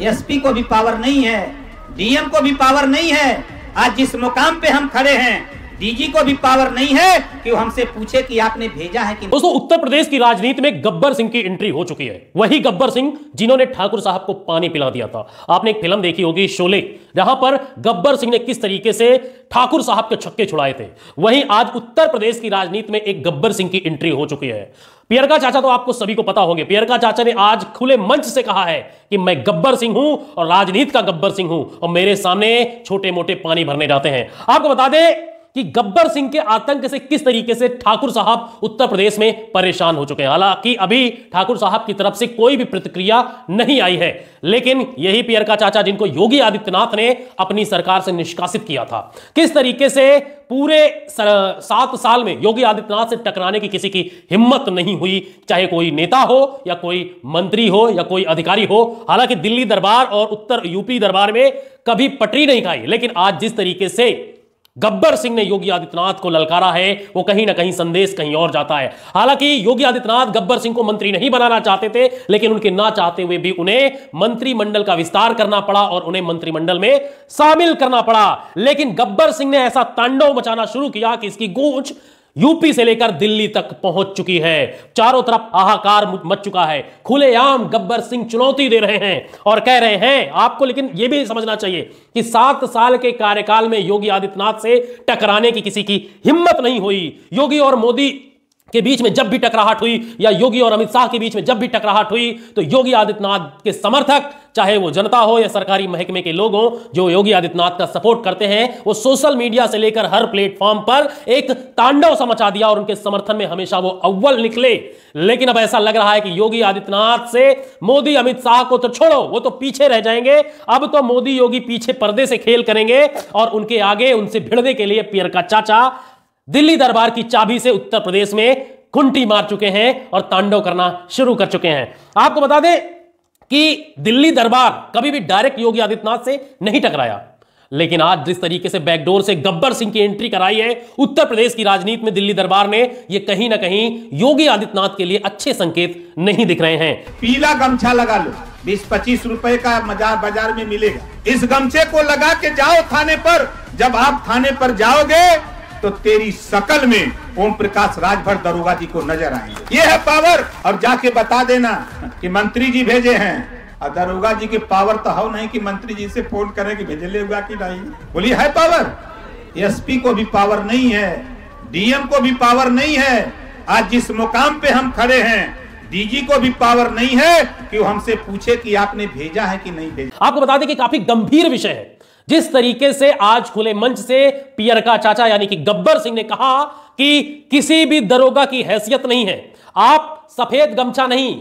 SP को भी power नहीं है डीएम को भी पावर नहीं है। आज जिस मुकाम पे हम खड़े हैं डीजी को भी पावर नहीं है कि वो हमसे पूछे कि आपने भेजा है कि दोस्तों, उत्तर प्रदेश की राजनीति में गब्बर सिंह की एंट्री हो चुकी है। वही गब्बर सिंह जिन्होंने ठाकुर साहब को पानी पिला दिया था। आपने एक फ़िल्म देखी होगी, शोले, जहाँ पर गब्बर सिंह ने किस तरीके से ठाकुर साहब के छक्के छुड़ाए थे। वहीं आज उत्तर प्रदेश की राजनीति में एक गब्बर सिंह की एंट्री हो चुकी है। पियरका चाचा तो आपको सभी को पता होंगे। पियरका चाचा ने आज खुले मंच से कहा है कि मैं गब्बर सिंह हूँ और राजनीति का गब्बर सिंह हूँ और मेरे सामने छोटे मोटे पानी भरने जाते हैं। आपको बता दें कि गब्बर सिंह के आतंक से किस तरीके से ठाकुर साहब उत्तर प्रदेश में परेशान हो चुके हैं। हालाँकि अभी ठाकुर साहब की तरफ़ से कोई भी प्रतिक्रिया नहीं आई है, लेकिन यही पियर का चाचा जिनको योगी आदित्यनाथ ने अपनी सरकार से निष्कासित किया था। किस तरीके से पूरे सात साल में योगी आदित्यनाथ से टकराने की किसी की हिम्मत नहीं हुई, चाहे कोई नेता हो या कोई मंत्री हो या कोई अधिकारी हो। हालाँकि दिल्ली दरबार और उत्तर यूपी दरबार में कभी पटरी नहीं खाई, लेकिन आज जिस तरीके से गब्बर सिंह ने योगी आदित्यनाथ को ललकारा है। वो कहीं ना कहीं संदेश कहीं और जाता है। हालाँकि योगी आदित्यनाथ गब्बर सिंह को मंत्री नहीं बनाना चाहते थे, लेकिन उनके ना चाहते हुए भी उन्हें मंत्रिमंडल का विस्तार करना पड़ा और उन्हें मंत्रिमंडल में शामिल करना पड़ा। लेकिन गब्बर सिंह ने ऐसा तांडव मचाना शुरू किया कि इसकी गूंज यूपी से लेकर दिल्ली तक पहुँच चुकी है। चारों तरफ़ हाहाकार मच चुका है। खुलेआम गब्बर सिंह चुनौती दे रहे हैं और कह रहे हैं आपको, लेकिन यह भी समझना चाहिए कि सात साल के कार्यकाल में योगी आदित्यनाथ से टकराने की किसी की हिम्मत नहीं हुई। योगी और मोदी के बीच में जब भी टकराहट हुई या योगी और अमित शाह के बीच में जब भी टकराहट हुई तो योगी आदित्यनाथ के समर्थक, चाहे वो जनता हो या सरकारी महकमे के लोग हो, जो योगी आदित्यनाथ का सपोर्ट करते हैं, वो सोशल मीडिया से लेकर हर प्लेटफॉर्म पर एक तांडव समझा दिया और उनके समर्थन में हमेशा वो अव्वल निकले। लेकिन अब ऐसा लग रहा है कि योगी आदित्यनाथ से मोदी, अमित शाह को तो छोड़ो, वो तो पीछे रह जाएँगे। अब तो मोदी, योगी पीछे पर्दे से खेल करेंगे और उनके आगे, उनसे भिड़ने के लिए पियर का चाचा दिल्ली दरबार की चाबी से उत्तर प्रदेश में कुंटी मार चुके हैं और तांडव करना शुरू कर चुके हैं। आपको बता दें कि दिल्ली दरबार कभी भी डायरेक्ट योगी आदित्यनाथ से नहीं टकराया। लेकिन आज जिस तरीके से बैकडोर से गब्बर सिंह की एंट्री कराई है, उत्तर प्रदेश की राजनीति में दिल्ली दरबार ने यह कहीं ना कहीं योगी आदित्यनाथ के लिए अच्छे संकेत नहीं दिख रहे हैं। पीला गमछा लगा लो बीस पच्चीस रुपए का मजार बाज़ार में मिलेगा। इस गमछे को लगा के जाओ थाने पर। जब आप थाने पर जाओगे तो तेरी शकल में ओम प्रकाश राजभर दरोगा जी को नज़र आएँगे। ये है पावर। और जाके बता देना कि मंत्री जी भेजे हैं। और दरोगा जी के पावर तो हो नहीं कि मंत्री जी से फ़ोन करें कि भेजे लेगा कि नहीं। बोलिए है पावर। एसपी को भी पावर नहीं है। डीएम को भी पावर नहीं है। आज जिस मुकाम पे हम खड़े हैं, डीजी को भी पावर नहीं है कि हमसे पूछे कि आपने भेजा है कि नहीं भेजा। आपको बता दें कि काफ़ी गंभीर विषय है। जिस तरीके से आज खुले मंच से पियर का चाचा यानी कि गब्बर सिंह ने कहा कि किसी भी दरोगा की हैसियत नहीं है। आप सफ़ेद गमछा नहीं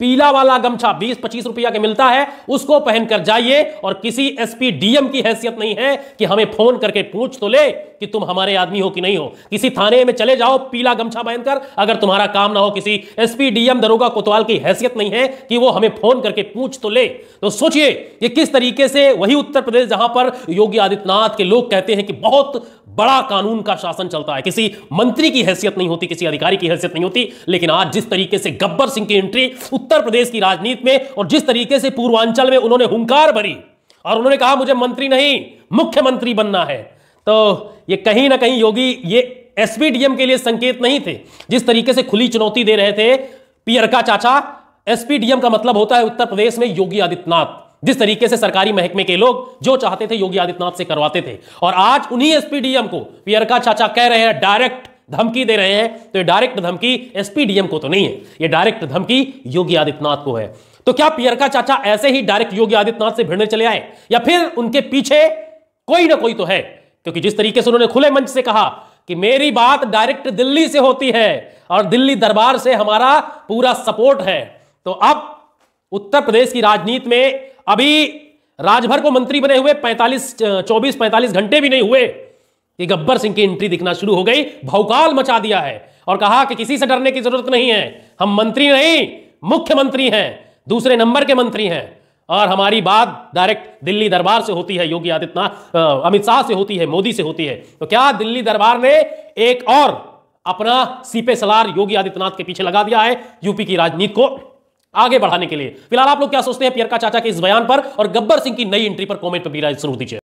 पीला वाला गमछा 20-25 रुपया के मिलता है, उसको पहनकर जाइए और किसी एसपी डीएम की हैसियत नहीं है कि हमें फ़ोन करके पूछ तो ले कि तुम हमारे आदमी हो कि नहीं हो। किसी थाने में चले जाओ पीला गमछा पहनकर, अगर तुम्हारा काम ना हो किसी एसपी डीएम दरोगा कोतवाल की हैसियत नहीं है कि वो हमें फ़ोन करके पूछ तो ले। तो सोचिए कि किस तरीके से वही उत्तर प्रदेश जहाँ पर योगी आदित्यनाथ के लोग कहते हैं कि बहुत बड़ा कानून का शासन चलता है। किसी मंत्री की हैसियत नहीं होती, किसी अधिकारी की हैसियत नहीं होती, लेकिन आज जिस तरीके से गब्बर सिंह की एंट्री उत्तर प्रदेश की राजनीति में और जिस तरीके से पूर्वांचल में उन्होंने हुंकार भरी और उन्होंने कहा, मुझे मंत्री नहीं, मुख्यमंत्री बनना है। तो ये कहीं ना कहीं, योगी, ये एसपीडीएम के लिए संकेत नहीं थे। जिस तरीके से खुली चुनौती दे रहे थे पियरका चाचा, एसपीडीएम का मतलब होता है उत्तर प्रदेश में योगी आदित्यनाथ। जिस तरीके से सरकारी महकमे के लोग जो चाहते थे योगी आदित्यनाथ से करवाते थे। और आज उन्हीं एसपीडीएम को पियरका चाचा कह रहे हैं, डायरेक्ट धमकी दे रहे हैं तो ये डायरेक्ट धमकी एसपीडीएम को तो नहीं है, ये डायरेक्ट धमकी योगी आदित्यनाथ को है। तो क्या पियरका चाचा ऐसे ही डायरेक्ट योगी आदित्यनाथ से भिड़ने चले आए? या फिर उनके पीछे कोई ना कोई तो है? क्योंकि जिस तरीके से उन्होंने खुले मंच से कहा कि मेरी बात डायरेक्ट दिल्ली से होती है और दिल्ली दरबार से हमारा पूरा सपोर्ट है तो अब उत्तर प्रदेश की राजनीति में अभी राजभर को मंत्री बने हुए 45 24 45 घंटे भी नहीं हुए। कि गब्बर सिंह की एंट्री दिखना शुरू हो गई भौकाल मचा दिया है और कहा कि किसी से डरने की ज़रूरत नहीं है। हम मंत्री नहीं, मुख्यमंत्री हैं, दूसरे नंबर के मंत्री हैं। और हमारी बात डायरेक्ट दिल्ली दरबार से होती है, योगी आदित्यनाथ अमित शाह से होती है, मोदी से होती है। तो क्या दिल्ली दरबार ने एक और अपना सीपे सलार योगी आदित्यनाथ के पीछे लगा दिया है यूपी की राजनीति को आगे बढ़ाने के लिए? फ़िलहाल आप लोग क्या सोचते हैं पियर का चाचा के इस बयान पर और गब्बर सिंह की नई एंट्री पर कमेंट पर भी ज़रूर दीजिए।